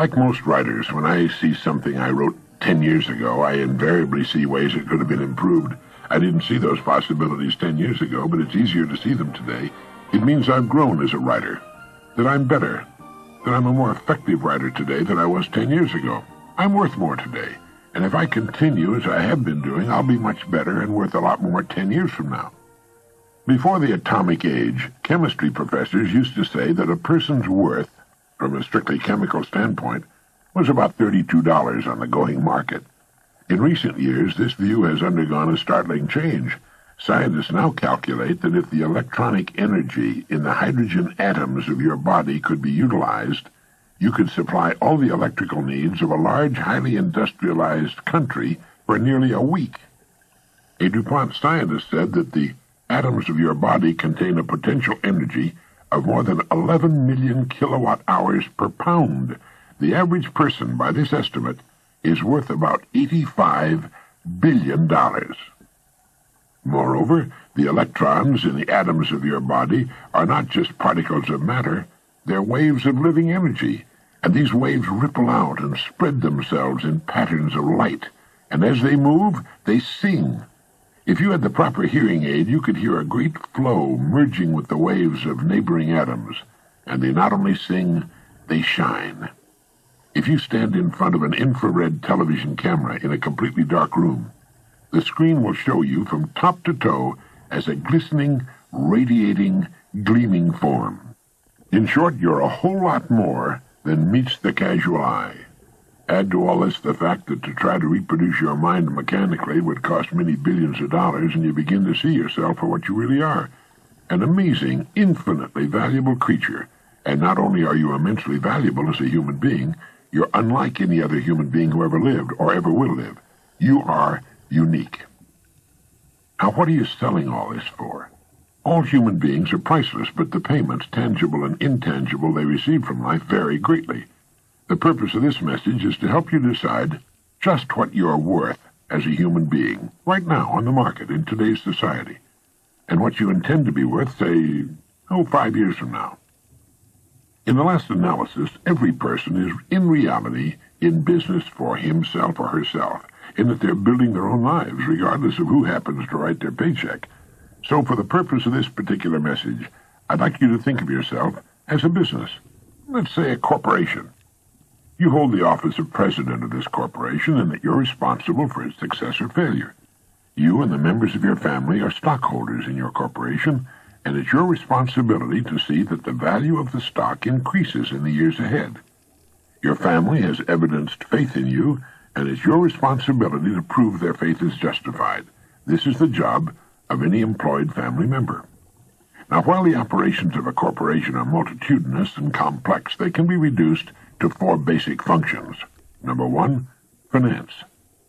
Like most writers, when I see something I wrote ten years ago, I invariably see ways it could have been improved. I didn't see those possibilities ten years ago, but it's easier to see them today. It means I've grown as a writer, that I'm better, that I'm a more effective writer today than I was ten years ago. I'm worth more today, and if I continue as I have been doing, I'll be much better and worth a lot more ten years from now. Before the atomic age, chemistry professors used to say that a person's worth, from a strictly chemical standpoint, was about $32 on the going market. In recent years, this view has undergone a startling change. Scientists now calculate that if the electronic energy in the hydrogen atoms of your body could be utilized, you could supply all the electrical needs of a large, highly industrialized country for nearly a week. A DuPont scientist said that the atoms of your body contain a potential energy of more than 11 million kilowatt hours per pound. The average person, by this estimate, is worth about $85 billion. Moreover, the electrons in the atoms of your body are not just particles of matter, they're waves of living energy, and these waves ripple out and spread themselves in patterns of light, and as they move, they sing. If you had the proper hearing aid, you could hear a great flow merging with the waves of neighboring atoms, and they not only sing, they shine. If you stand in front of an infrared television camera in a completely dark room, the screen will show you from top to toe as a glistening, radiating, gleaming form. In short, you're a whole lot more than meets the casual eye. Add to all this the fact that to try to reproduce your mind mechanically would cost many billions of dollars, and you begin to see yourself for what you really are. An amazing, infinitely valuable creature. And not only are you immensely valuable as a human being, you're unlike any other human being who ever lived or ever will live. You are unique. Now, what are you selling all this for? All human beings are priceless, but the payments, tangible and intangible, they receive from life vary greatly. The purpose of this message is to help you decide just what you're worth as a human being, right now on the market in today's society, and what you intend to be worth, say, oh, five years from now. In the last analysis, every person is in reality in business for himself or herself, in that they're building their own lives, regardless of who happens to write their paycheck. So for the purpose of this particular message, I'd like you to think of yourself as a business. Let's say a corporation. You hold the office of president of this corporation and that you're responsible for its success or failure. You and the members of your family are stockholders in your corporation, and it's your responsibility to see that the value of the stock increases in the years ahead. Your family has evidenced faith in you, and it's your responsibility to prove their faith is justified. This is the job of any employed family member. Now, while the operations of a corporation are multitudinous and complex, they can be reduced to four basic functions. Number one, finance.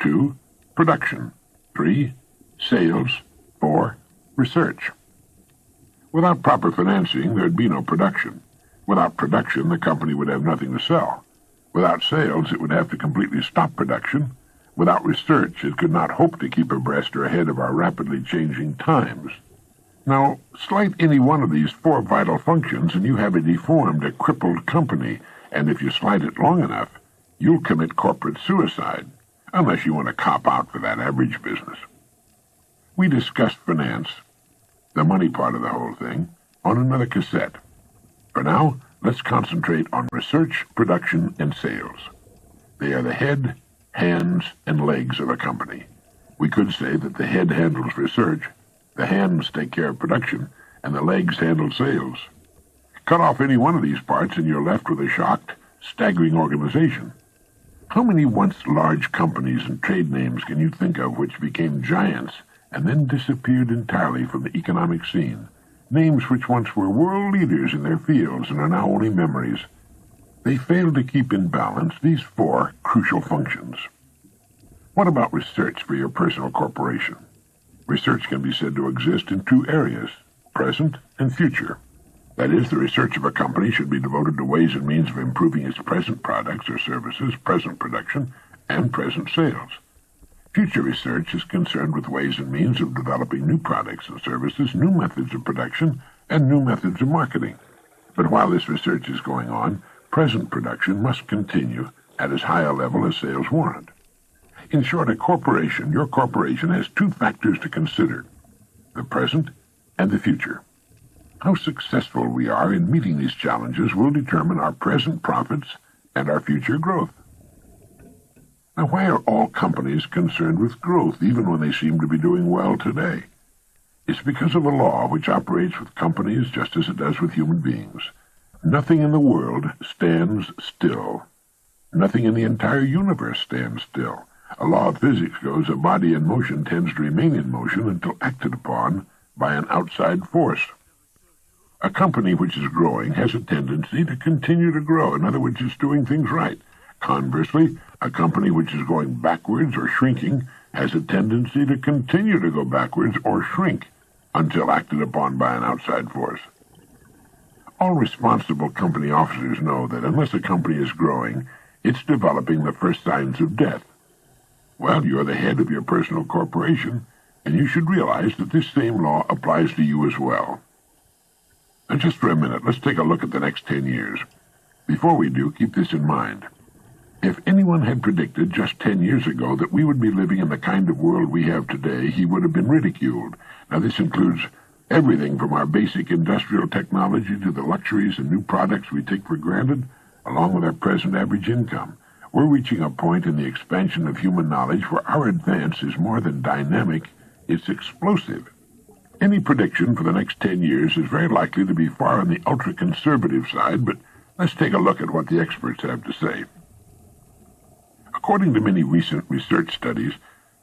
Two, production. Three, sales. Four, research. Without proper financing, there'd be no production. Without production, the company would have nothing to sell. Without sales, it would have to completely stop production. Without research, it could not hope to keep abreast or ahead of our rapidly changing times. Now, slight any one of these four vital functions, and you have a deformed, a crippled company, and if you slide it long enough, you'll commit corporate suicide, unless you want to cop out for that average business. We discussed finance, the money part of the whole thing, on another cassette. For now, let's concentrate on research, production, and sales. They are the head, hands, and legs of a company. We could say that the head handles research, the hands take care of production, and the legs handle sales. Cut off any one of these parts and you're left with a shocked, staggering organization. How many once large companies and trade names can you think of which became giants and then disappeared entirely from the economic scene? Names which once were world leaders in their fields and are now only memories. They failed to keep in balance these four crucial functions. What about research for your personal corporation? Research can be said to exist in two areas, present and future. That is, the research of a company should be devoted to ways and means of improving its present products or services, present production, and present sales. Future research is concerned with ways and means of developing new products and services, new methods of production, and new methods of marketing. But while this research is going on, present production must continue at as high a level as sales warrant. In short, a corporation, your corporation, has two factors to consider, the present and the future. How successful we are in meeting these challenges will determine our present profits and our future growth. Now, why are all companies concerned with growth, even when they seem to be doing well today? It's because of a law which operates with companies just as it does with human beings. Nothing in the world stands still. Nothing in the entire universe stands still. A law of physics goes, a body in motion tends to remain in motion until acted upon by an outside force. A company which is growing has a tendency to continue to grow. In other words, it's doing things right. Conversely, a company which is going backwards or shrinking has a tendency to continue to go backwards or shrink until acted upon by an outside force. All responsible company officers know that unless a company is growing, it's developing the first signs of death. Well, you're the head of your personal corporation, and you should realize that this same law applies to you as well. Just for a minute, let's take a look at the next ten years. Before we do, keep this in mind. If anyone had predicted just ten years ago that we would be living in the kind of world we have today, he would have been ridiculed. Now, this includes everything from our basic industrial technology to the luxuries and new products we take for granted, along with our present average income. We're reaching a point in the expansion of human knowledge where our advance is more than dynamic, it's explosive. Any prediction for the next ten years is very likely to be far on the ultra-conservative side, but let's take a look at what the experts have to say. According to many recent research studies,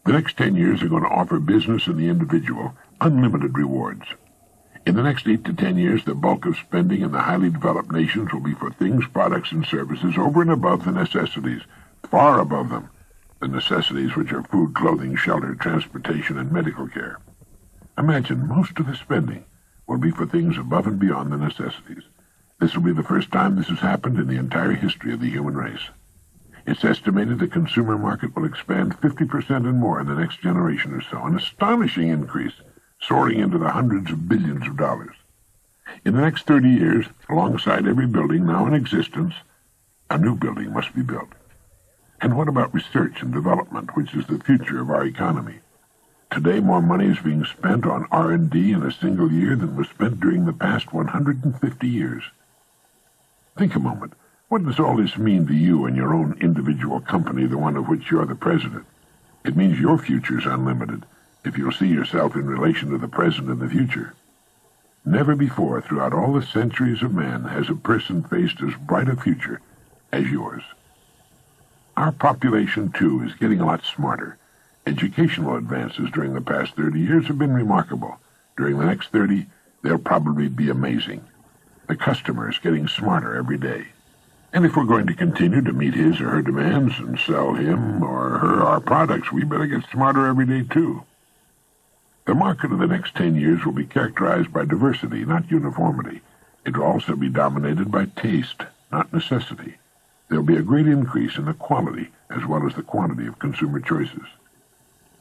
the next ten years are going to offer business and the individual unlimited rewards. In the next eight to ten years, the bulk of spending in the highly developed nations will be for things, products, and services over and above the necessities, far above them, the necessities which are food, clothing, shelter, transportation, and medical care. Imagine most of the spending will be for things above and beyond the necessities. This will be the first time this has happened in the entire history of the human race. It's estimated the consumer market will expand 50% and more in the next generation or so, an astonishing increase, soaring into the hundreds of billions of dollars. In the next 30 years, alongside every building now in existence, a new building must be built. And what about research and development, which is the future of our economy? Today, more money is being spent on R&D in a single year than was spent during the past 150 years. Think a moment. What does all this mean to you and your own individual company, the one of which you're the president? It means your future's unlimited, if you'll see yourself in relation to the present and the future. Never before, throughout all the centuries of man, has a person faced as bright a future as yours. Our population, too, is getting a lot smarter. Educational advances during the past 30 years have been remarkable. During the next 30, they'll probably be amazing. The customer is getting smarter every day. And if we're going to continue to meet his or her demands and sell him or her our products, we better get smarter every day, too. The market of the next 10 years will be characterized by diversity, not uniformity. It will also be dominated by taste, not necessity. There will be a great increase in the quality as well as the quantity of consumer choices.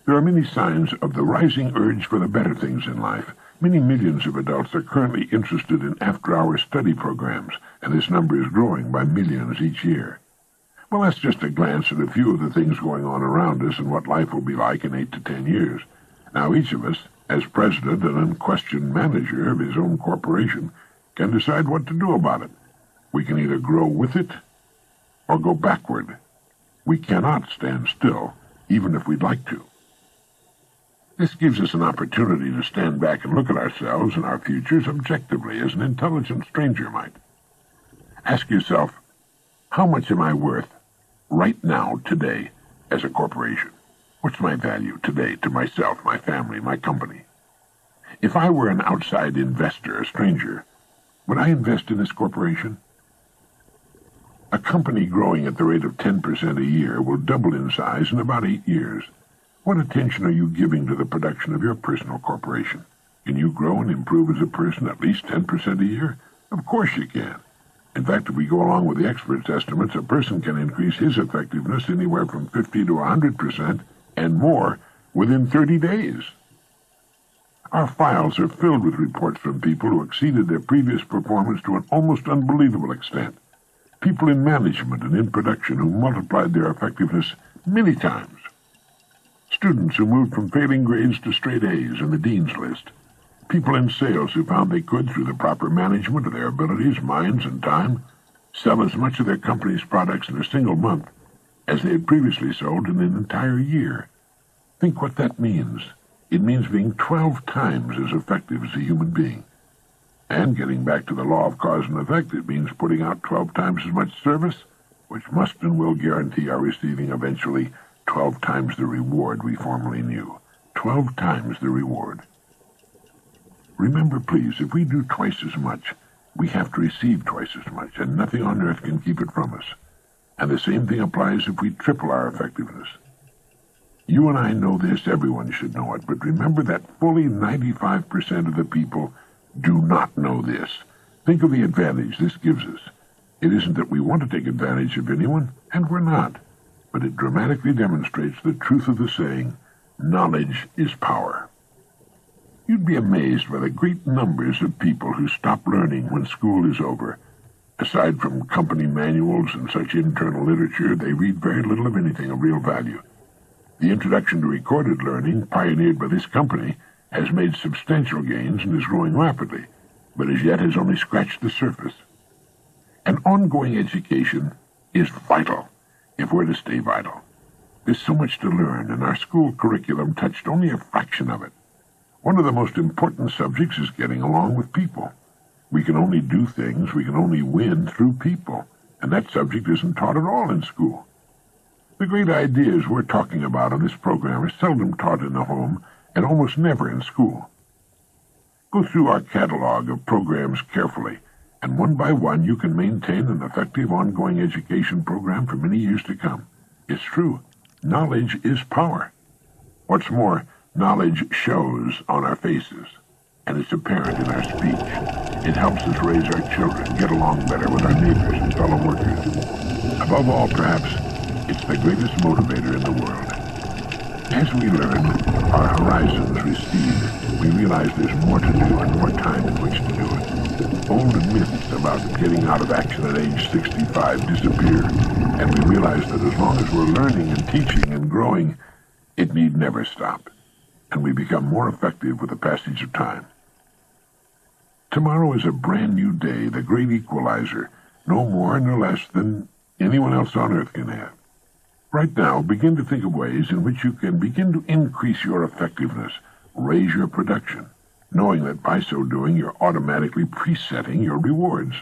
There are many signs of the rising urge for the better things in life. Many millions of adults are currently interested in after-hour study programs, and this number is growing by millions each year. Well, that's just a glance at a few of the things going on around us and what life will be like in eight to ten years. Now, each of us, as president and unquestioned manager of his own corporation, can decide what to do about it. We can either grow with it or go backward. We cannot stand still, even if we'd like to. This gives us an opportunity to stand back and look at ourselves and our futures objectively as an intelligent stranger might. Ask yourself, how much am I worth right now, today, as a corporation? What's my value today to myself, my family, my company? If I were an outside investor, a stranger, would I invest in this corporation? A company growing at the rate of 10% a year will double in size in about eight years. What attention are you giving to the production of your personal corporation? Can you grow and improve as a person at least 10% a year? Of course you can. In fact, if we go along with the experts' estimates, a person can increase his effectiveness anywhere from 50 to 100% and more within 30 days. Our files are filled with reports from people who exceeded their previous performance to an almost unbelievable extent. people in management and in production who multiplied their effectiveness many times, students who moved from failing grades to straight A's in the dean's list, people in sales who found they could, through the proper management of their abilities, minds, and time, sell as much of their company's products in a single month as they had previously sold in an entire year. Think what that means. It means being 12 times as effective as a human being. And getting back to the law of cause and effect, it means putting out 12 times as much service, which must and will guarantee our receiving eventually 12 times the reward we formerly knew. 12 times the reward. Remember, please, if we do twice as much, we have to receive twice as much, and nothing on earth can keep it from us. And the same thing applies if we triple our effectiveness. You and I know this, everyone should know it, but remember that fully 95% of the people do not know this. Think of the advantage this gives us. It isn't that we want to take advantage of anyone, and we're not, but it dramatically demonstrates the truth of the saying, knowledge is power. You'd be amazed by the great numbers of people who stop learning when school is over. Aside from company manuals and such internal literature, they read very little of anything of real value. The introduction to recorded learning, pioneered by this company, has made substantial gains and is growing rapidly, but as yet has only scratched the surface. An ongoing education is vital if we're to stay vital. There's so much to learn, and our school curriculum touched only a fraction of it. One of the most important subjects is getting along with people. We can only do things, we can only win through people, and that subject isn't taught at all in school. The great ideas we're talking about in this program are seldom taught in the home and almost never in school. Go through our catalog of programs carefully, and one by one you can maintain an effective ongoing education program for many years to come. It's true. Knowledge is power. What's more, Knowledge shows on our faces, and it's apparent in our speech. It helps us raise our children, get along better with our neighbors and fellow workers. Above all, perhaps, it's the greatest motivator in the world. As we learn, our horizons recede. We realize there's more to do and more time in which to do it. Old myths about getting out of action at age 65 disappear, and we realize that as long as we're learning and teaching and growing, it need never stop and we become more effective with the passage of time. Tomorrow is a brand new day, the great equalizer, no more no less than anyone else on earth can have. Right now, begin to think of ways in which you can begin to increase your effectiveness, raise your production, knowing that by so doing you're automatically presetting your rewards.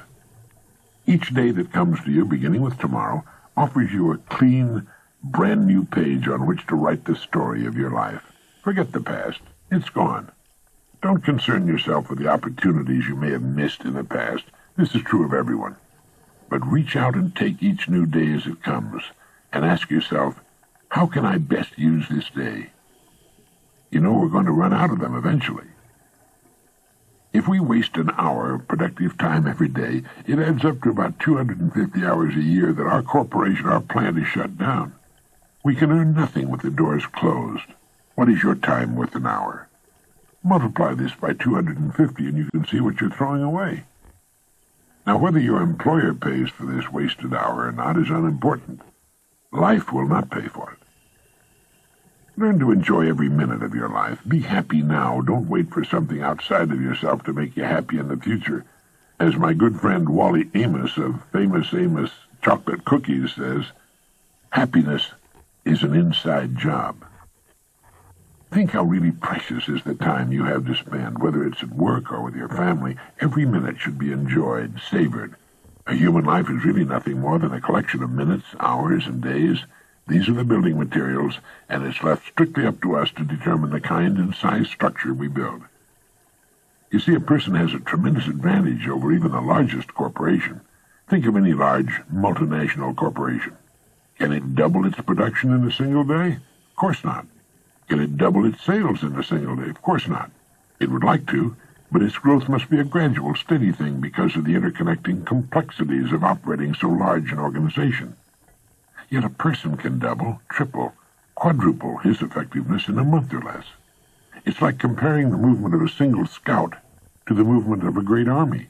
Each day that comes to you, beginning with tomorrow, offers you a clean, brand new page on which to write the story of your life. Forget the past. It's gone. Don't concern yourself with the opportunities you may have missed in the past. This is true of everyone. But reach out and take each new day as it comes, and ask yourself, how can I best use this day? You know we're going to run out of them eventually. If we waste an hour of productive time every day, it adds up to about 250 hours a year that our corporation, our plant is shut down. We can earn nothing with the doors closed. What is your time worth an hour? Multiply this by 250 and you can see what you're throwing away. Now, whether your employer pays for this wasted hour or not is unimportant. Life will not pay for it. Learn to enjoy every minute of your life. Be happy now. Don't wait for something outside of yourself to make you happy in the future. As my good friend Wally Amos of Famous Amos Chocolate Cookies says, happiness is an inside job. Think how really precious is the time you have to spend, whether it's at work or with your family. Every minute should be enjoyed, savored. A human life is really nothing more than a collection of minutes, hours, and days. These are the building materials, and it's left strictly up to us to determine the kind and size structure we build. You see, a person has a tremendous advantage over even the largest corporation. Think of any large multinational corporation. Can it double its production in a single day? Of course not. Can it double its sales in a single day? Of course not. It would like to, but its growth must be a gradual, steady thing because of the interconnecting complexities of operating so large an organization. Yet a person can double, triple, quadruple his effectiveness in a month or less. It's like comparing the movement of a single scout to the movement of a great army.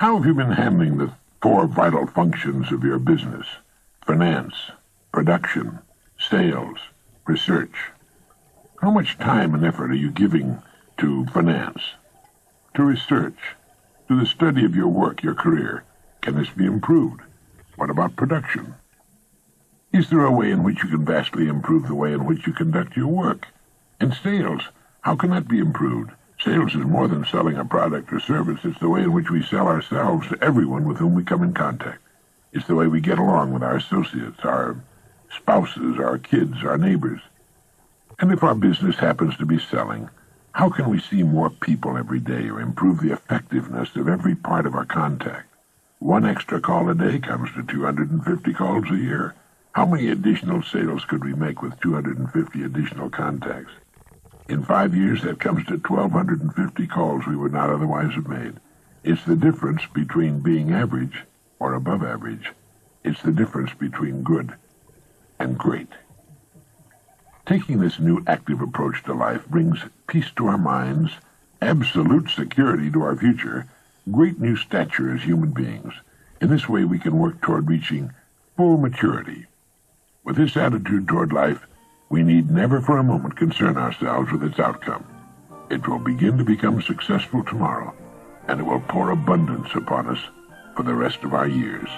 How have you been handling the four vital functions of your business. Finance, production, sales, research. How much time and effort are you giving to finance, to research, to the study of your work, your career? Can this be improved? What about production? Is there a way in which you can vastly improve the way in which you conduct your work? And sales, how can that be improved? Sales is more than selling a product or service. It's the way in which we sell ourselves to everyone with whom we come in contact. It's the way we get along with our associates, our spouses, our kids, our neighbors. And if our business happens to be selling, how can we see more people every day or improve the effectiveness of every part of our contact? One extra call a day comes to 250 calls a year. How many additional sales could we make with 250 additional contacts? In five years, that comes to 1,250 calls we would not otherwise have made. It's the difference between being average or above average. It's the difference between good and great. Taking this new active approach to life brings peace to our minds, absolute security to our future, great new stature as human beings. In this way, we can work toward reaching full maturity. With this attitude toward life, we need never for a moment concern ourselves with its outcome. It will begin to become successful tomorrow, and it will pour abundance upon us for the rest of our years.